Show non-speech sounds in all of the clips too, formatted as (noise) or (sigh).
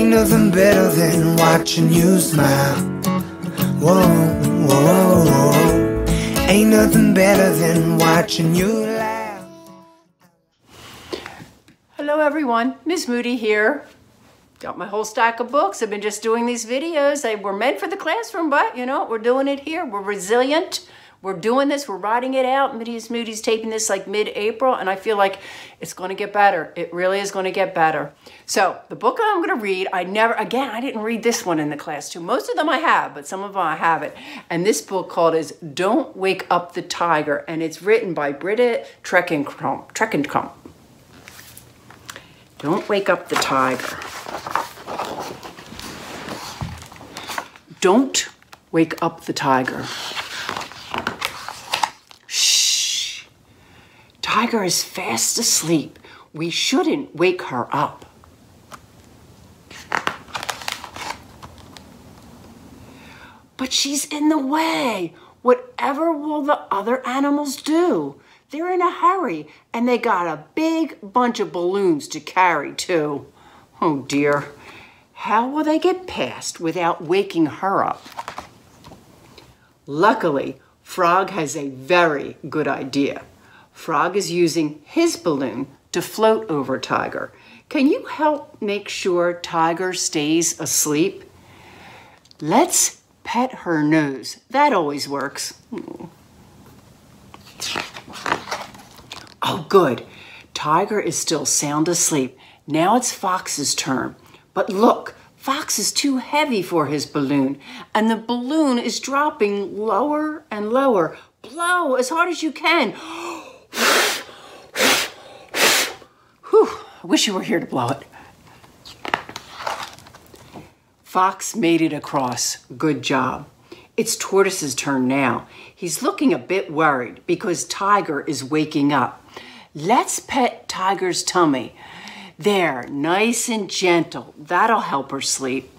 nothing better than watching you smile. Whoa, whoa, whoa. Ain't nothing better than watching you laugh. Hello everyone, Ms. Moody here. Got my whole stack of books. I've been just doing these videos. They were meant for the classroom, but you know, we're doing it here. We're resilient. We're doing this, we're writing it out. Ms. Moody's taping this like mid-April, and I feel like it's gonna get better. It really is gonna get better. So the book I'm gonna read, I never, again, I didn't read this one in the class too. Most of them I have, but some of them I haven't. And this book called is Don't Wake Up the Tiger, and it's written by Britta Treckencomp. Treckencomp. Don't wake up the tiger. Don't wake up the tiger. Tiger is fast asleep. We shouldn't wake her up. But she's in the way. Whatever will the other animals do? They're in a hurry and they got a big bunch of balloons to carry, too. Oh dear. How will they get past without waking her up? Luckily, Frog has a very good idea. Frog is using his balloon to float over Tiger. Can you help make sure Tiger stays asleep? Let's pet her nose. That always works. Oh, good. Tiger is still sound asleep. Now it's Fox's turn. But look, Fox is too heavy for his balloon, and the balloon is dropping lower and lower. Blow as hard as you can. (gasps) Oh, Whew, I wish you were here to blow it. Fox made it across. Good job. It's Tortoise's turn now. He's looking a bit worried because Tiger is waking up. Let's pet Tiger's tummy. There, nice and gentle. That'll help her sleep.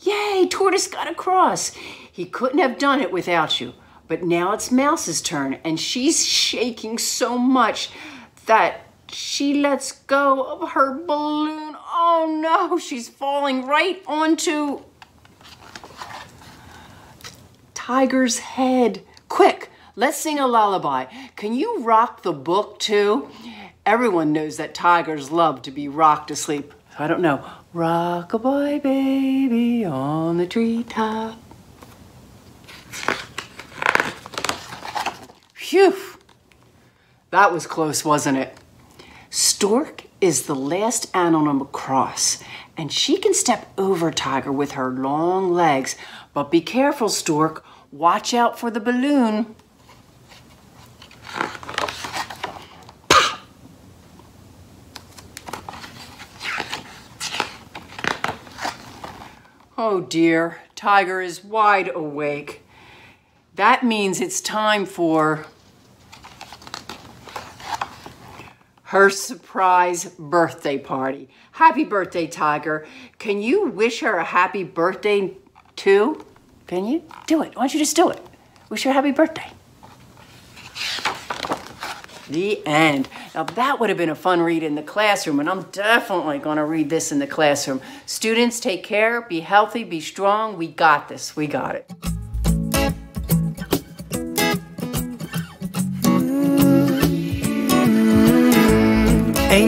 Yay, Tortoise got across. He couldn't have done it without you. But now it's Mouse's turn, and she's shaking so much that she lets go of her balloon. Oh no, she's falling right onto Tiger's head. Quick, let's sing a lullaby. Can you rock the book too? Everyone knows that tigers love to be rocked to sleep. I don't know. Rock a boy baby on the treetop. Phew. That was close, wasn't it? Stork is the last animal to cross, and she can step over Tiger with her long legs. But be careful, Stork. Watch out for the balloon. Oh dear, Tiger is wide awake. That means it's time for her surprise birthday party. Happy birthday, Tiger. Can you wish her a happy birthday too? Can you? Do it. Why don't you just do it? Wish her a happy birthday. The end. Now that would have been a fun read in the classroom, and I'm definitely going to read this in the classroom. Students, take care, be healthy, be strong. We got this. We got it.